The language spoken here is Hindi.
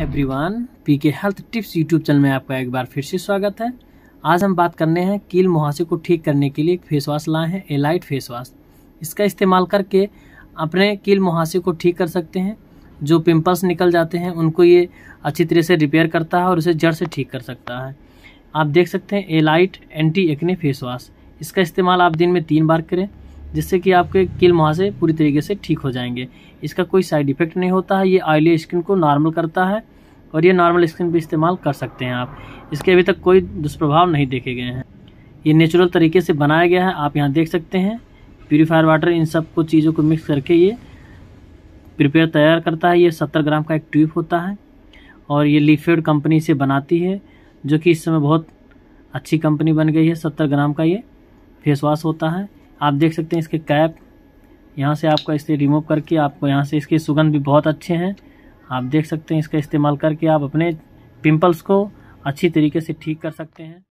Everyone PK health tips YouTube channel में आपका एक बार फिर से स्वागत है। आज हम बात करने हैं कील मुहासे को ठीक करने के लिए एक फेस वाश लाए हैं एलाइट फेस वाश। इसका इस्तेमाल करके अपने कील मुहासे को ठीक कर सकते हैं। जो पिंपल्स निकल जाते हैं, उनको ये अच्छी तरह से रिपेयर करता है और उसे जड़ से ठीक कर सकता है। आप देख सकते हैं Elite anti acne face wash. इसका इस्तेमाल आप दिन में तीन बार करें, जिससे कि आपके कील मुहासे पूरी तरीके से ठीक हो जाएँगे। इसका कोई साइड इफ़ेक्ट नहीं होता है, ये ऑयली स्किन को नॉर्मल करता है। और ये नॉर्मल स्किन पर इस्तेमाल कर सकते हैं आप। इसके अभी तक कोई दुष्प्रभाव नहीं देखे गए हैं। ये नेचुरल तरीके से बनाया गया है, आप यहाँ देख सकते हैं। प्योरीफायर वाटर इन सबको चीज़ों को मिक्स करके ये प्रिपेयर तैयार करता है। ये सत्तर ग्राम का एक ट्यूब होता है और ये लीफेड कंपनी से बनाती है, जो कि इस समय बहुत अच्छी कंपनी बन गई है। सत्तर ग्राम का ये फेस वॉश होता है। आप देख सकते हैं इसके कैप यहाँ से आपका इसे रिमूव करके आपको यहाँ से इसके सुगंध भी बहुत अच्छे हैं। आप देख सकते हैं इसका इस्तेमाल करके आप अपने पिंपल्स को अच्छी तरीके से ठीक कर सकते हैं।